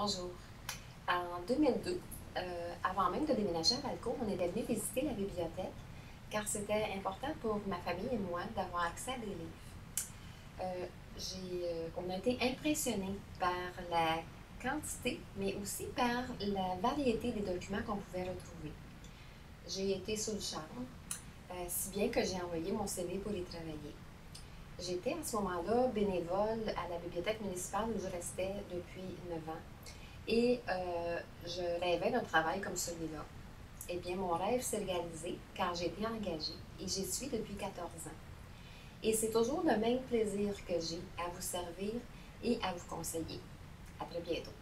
Bonjour. En 2002, euh, avant même de déménager à Valco, on était venu visiter la bibliothèque car c'était important pour ma famille et moi d'avoir accès à des livres. Euh, euh, on a été impressionnés par la quantité, mais aussi par la variété des documents qu'on pouvait retrouver. J'ai été sous le charme, si bien que j'ai envoyé mon CV pour y travailler. J'étais à ce moment-là bénévole à la bibliothèque municipale où je restais depuis 9 ans et euh, je rêvais d'un travail comme celui-là. Eh bien, mon rêve s'est réalisé car j'ai été engagée et j'y suis depuis 14 ans. Et c'est toujours le même plaisir que j'ai à vous servir et à vous conseiller. À très bientôt.